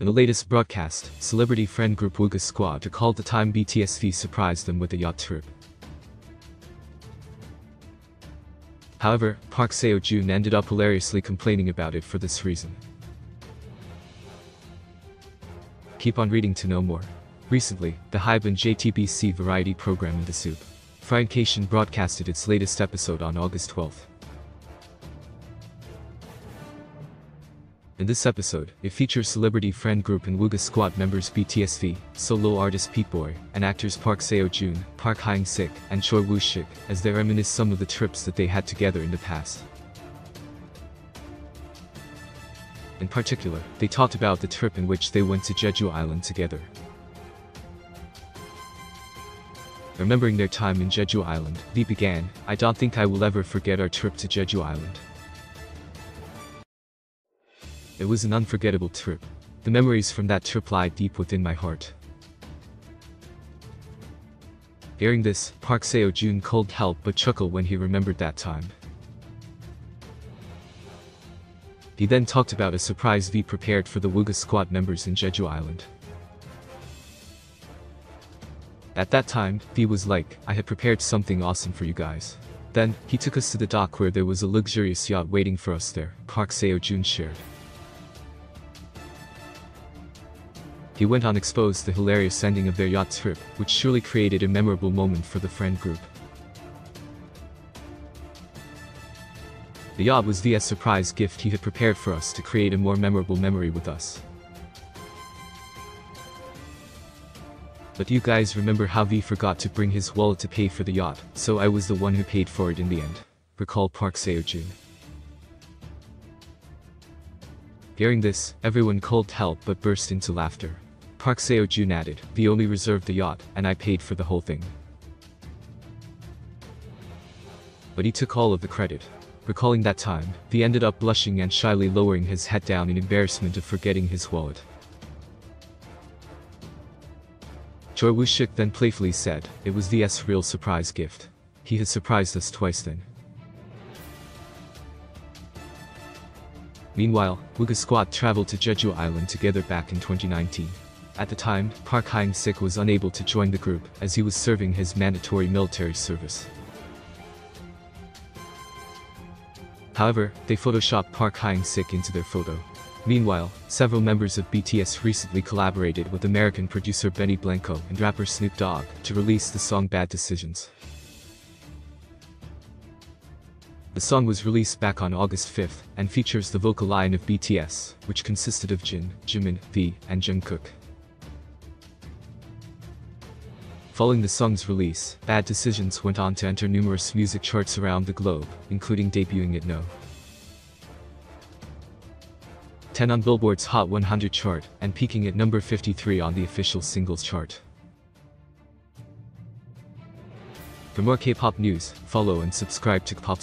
In the latest broadcast, celebrity friend group Wooga Squad recalled the time BTSV surprised them with a yacht trip. However, Park Seo-joon ended up hilariously complaining about it for this reason. Keep on reading to know more. Recently, the Hybe and JTBC variety program In the Soup, Friencation broadcasted its latest episode on August 12th. In this episode, it features celebrity friend group and Wooga Squad members BTSV, solo artist Peakboy, and actors Park Seo-joon, Park Hyung-sik, and Choi Woo-shik, as they reminisce some of the trips that they had together in the past. In particular, they talked about the trip in which they went to Jeju Island together. Remembering their time in Jeju Island, V began, I don't think I will ever forget our trip to Jeju Island. It was an unforgettable trip. The memories from that trip lie deep within my heart. Hearing this, Park Seo-joon couldn't help but chuckle when he remembered that time. He then talked about a surprise V prepared for the Wooga squad members in Jeju Island. At that time, V was like, I had prepared something awesome for you guys. Then, he took us to the dock where there was a luxurious yacht waiting for us there, Park Seo-joon shared. He went on expose the hilarious ending of their yacht trip, which surely created a memorable moment for the friend group. The yacht was V's surprise gift he had prepared for us to create a more memorable memory with us. But you guys remember how V forgot to bring his wallet to pay for the yacht, so I was the one who paid for it in the end. Recalled Park Seo-joon. Hearing this, everyone called help but burst into laughter. Park Seo-joon added, V only reserved the yacht, and I paid for the whole thing. But he took all of the credit. Recalling that time, V ended up blushing and shyly lowering his head down in embarrassment of forgetting his wallet. Choi Woo-shik then playfully said, it was V's real surprise gift. He had surprised us twice then. Meanwhile, Wooga Squad traveled to Jeju Island together back in 2019. At the time, Park Hyung-sik was unable to join the group as he was serving his mandatory military service. However, they photoshopped Park Hyung-sik into their photo. Meanwhile, several members of BTS recently collaborated with American producer Benny Blanco and rapper Snoop Dogg to release the song Bad Decisions. The song was released back on August 5th and features the vocal line of BTS, which consisted of Jin, Jimin, V, and Jungkook. Following the song's release, Bad Decisions went on to enter numerous music charts around the globe, including debuting at No. 10 on Billboard's Hot 100 chart, and peaking at number 53 on the official singles chart. For more K-pop news, follow and subscribe to K-pop